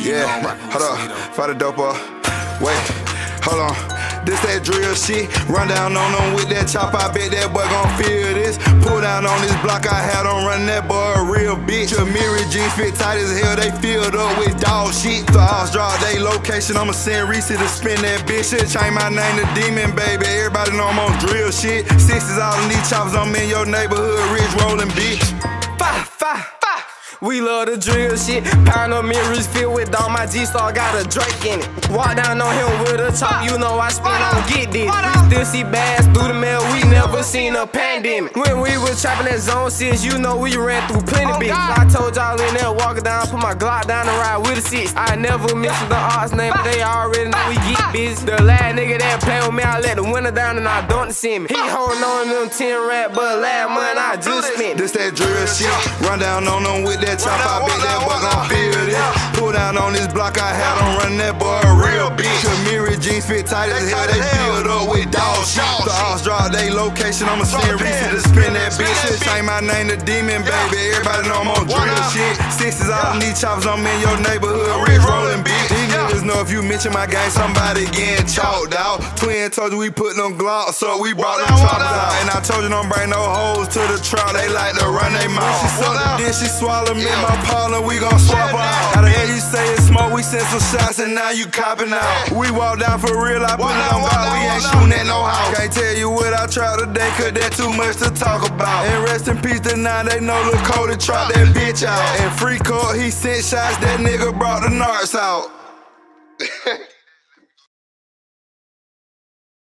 Yeah, hold up, fight a dope up. Wait, hold on. This that drill shit. Run down on them with that chop. I bet that boy gon' feel this. Pull down on this block. I had on running that boy a real bitch. Amiri jeans fit tight as hell. They filled up with dog shit. The odds draw they location. I'ma send Reese to spin that bitch. Change my name to Demon, baby. Everybody know I'm on drill shit. Sixes out in these choppers. I'm in your neighborhood. Rich rolling bitch. Five, five. We love the drill shit. Pound of mirrors filled with all my G-Star got a Drake in it. Walk down on him with a chop, you know I spin on get this. We still see bass through the mail, we never seen a pandemic. When we was trapping that zone six, you know we ran through plenty oh, bitch. I told y'all in there, walking down, put my Glock down and ride with a six. I never mentioned the art's name, but they already know we get busy. The last nigga that play with me, I let the window down and I don't see me. He holding on them 10 rap, but last month I just spent. This that drill shit, run down on them with that that chop, I bet that boy gon' feel this. Pull down on this block, I had him running that boy a real bitch. Camiri jeans fit tight as hell, they filled up they location, I'ma send Reese to spin that bitch. Shit, change my name to Demon, baby. Everybody know I'm on drill shit. Sixes out of need choppers, I'm in your neighborhood, rich rolling bitch. These niggas know if you mention my gang, somebody getting chalked out. Twin told you we put them glocks, so we brought them choppers out. And I told you don't bring no hoes to the trap, they like to run they mouth. She sucked the dick, she swallowed me my partner, we gon' swap out. How We sent some shots and now you copping out. We walk down for real, I put it on God, we ain't shooting at no house. Can't tell you what I tried today, cause that too much to talk about. And rest in peace to nine, they know Lil Cody trot that bitch out. And free court, he sent shots, that nigga brought the narcs out.